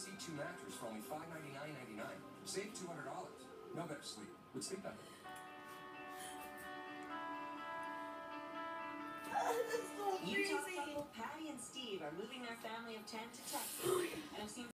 C2 mattress for only $599.99. Save $200. Know better sleep with Sleep Number. That's so Utah crazy. couple Patty and Steve are moving their family of 10 to Texas